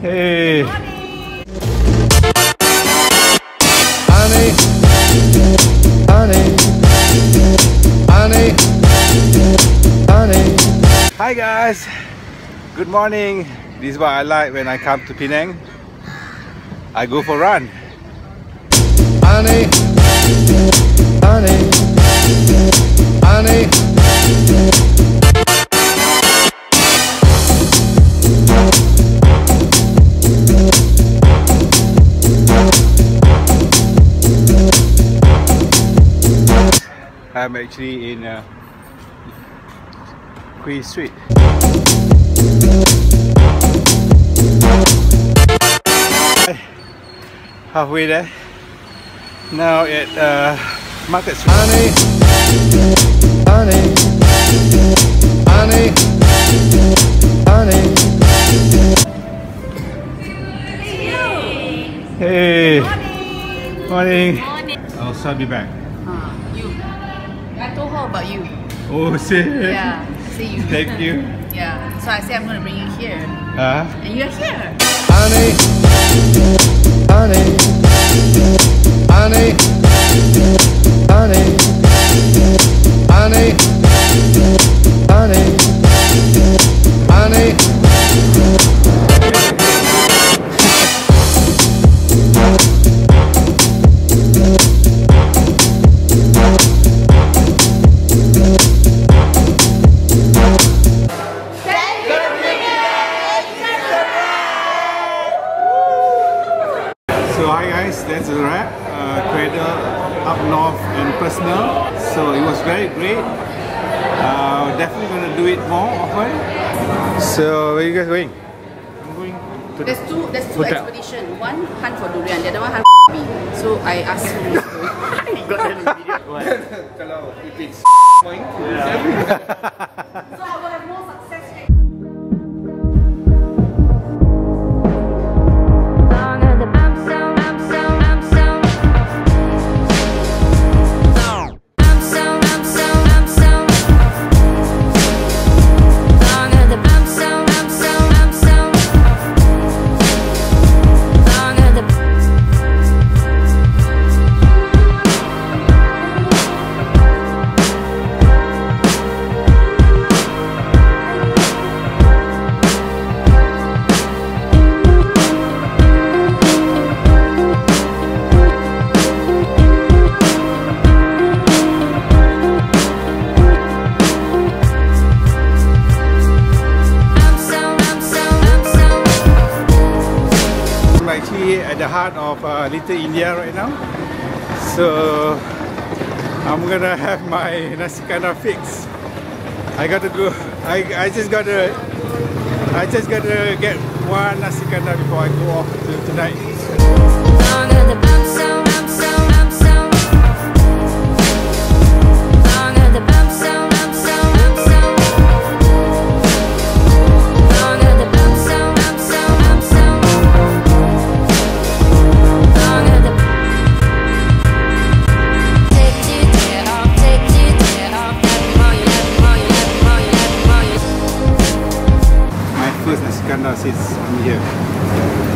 Hey. Honey. Honey. Honey. Honey. Hi guys. Good morning. This is what I like when I come to Penang. I go for run. Honey. Honey. I'm actually in uh, Queen Street. Halfway there. Now at uh, Market Street. Honey, honey, honey, honey. Hey, morning. Morning. I'll soon be back. Uh, you. I told her about you. Oh, see? Yeah. See you. Thank you. Yeah. So I said I'm gonna bring you here, Uh, and you're here. honey, honey, that's a wrap. Uh, Cradle up north and personal. So it was very great. Uh, definitely gonna do it more often. So where you guys going? I'm going to There's two. There's two Hotel. expedition. One hunt for durian. The other one hunt for me. So I asked him. going. he got that video. Kalau if it's point, So the heart of uh, Little India right now. So I'm gonna have my nasi kandar fix. I gotta go. I, I just gotta. I just gotta get one nasi kandar before I go off to, tonight. Kandar since I'm here.